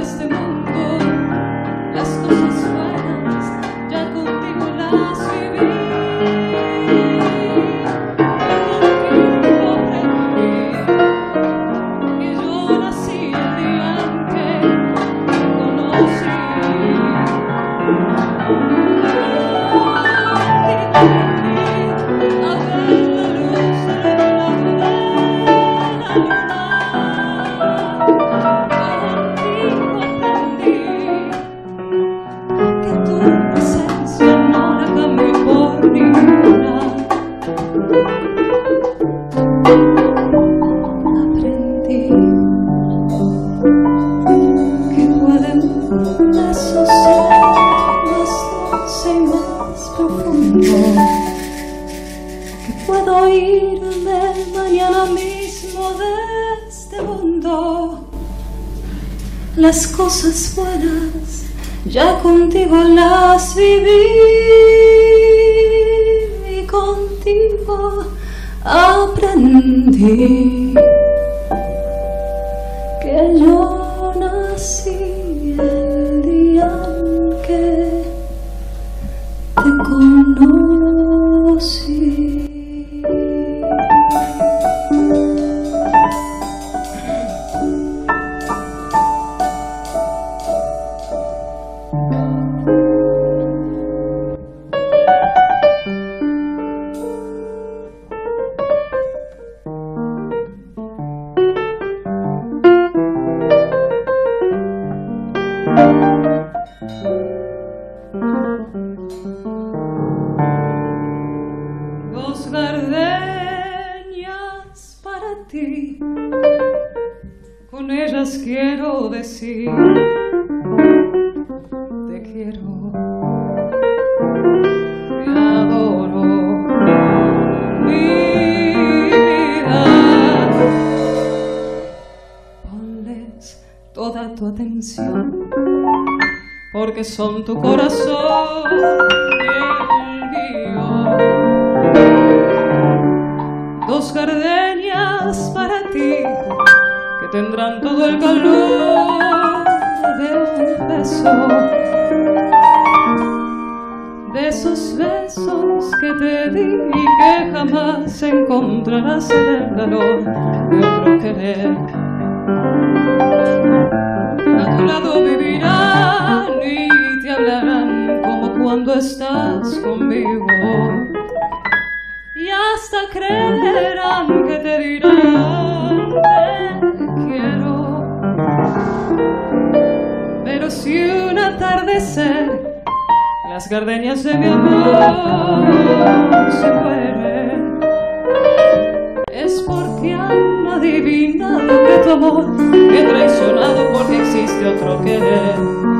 rest of my el calor de otro querer. A tu lado vivirán y hablarán como cuando estás conmigo. Y hasta creerán que te dirán te quiero. Pero si un atardecer las gardenias de mi amor tu amor me ha traicionado porque existe otro querer.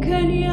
pequeña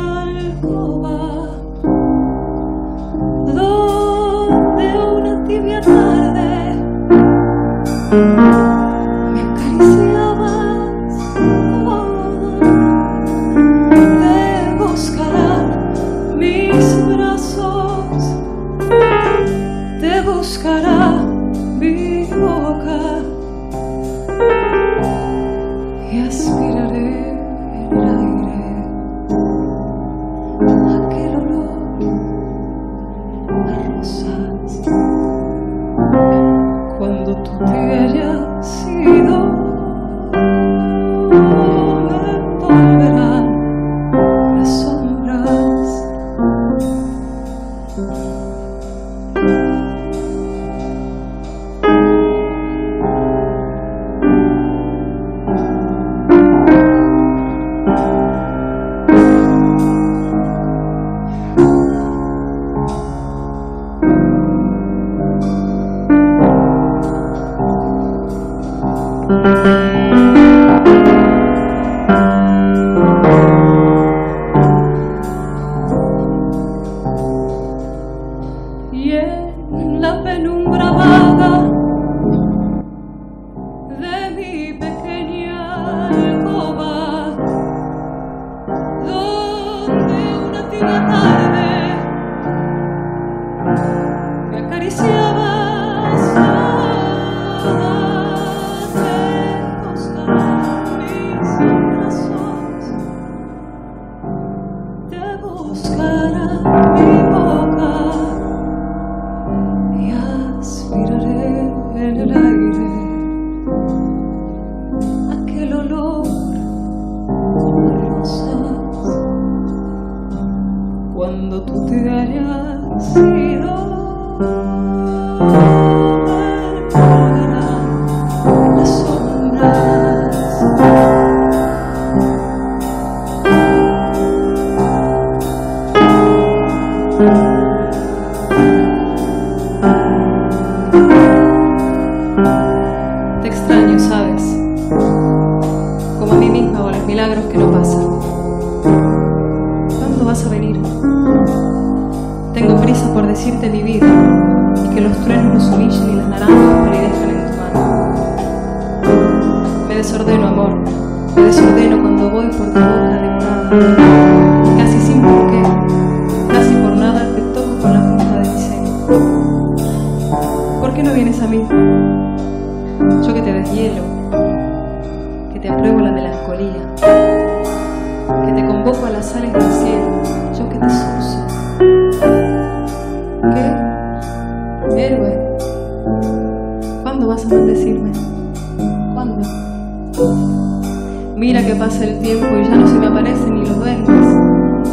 pasa el tiempo y ya no se me aparecen ni los ventes.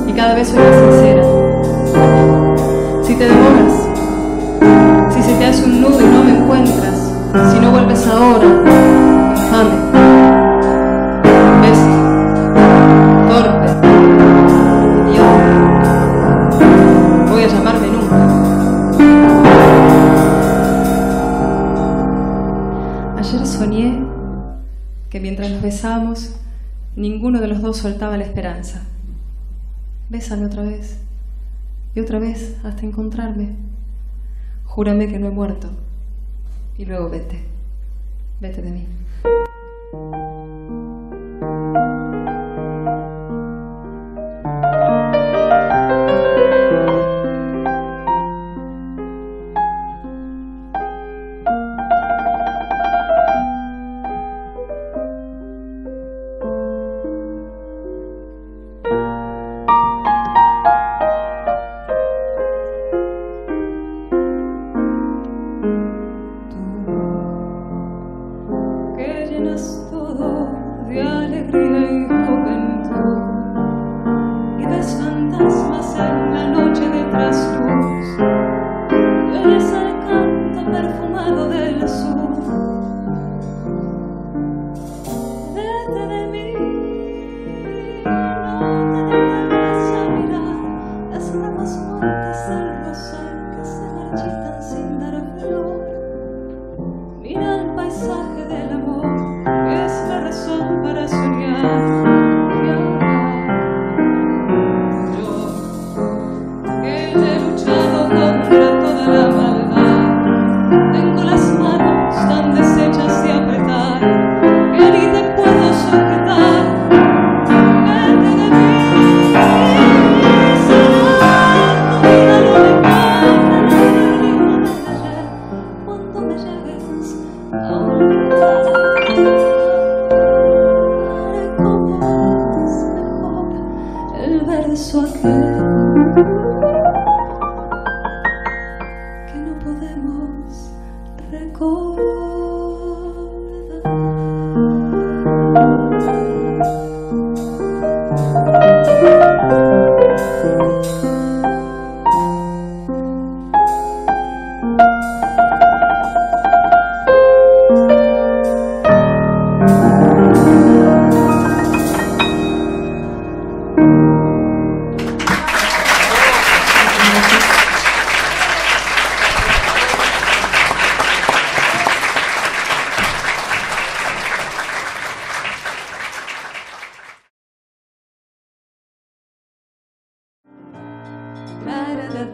Y cada vez soy más la esperanza. Bésame otra vez, y otra vez hasta encontrarme. Júrame que no he muerto, y luego vete, vete de mí.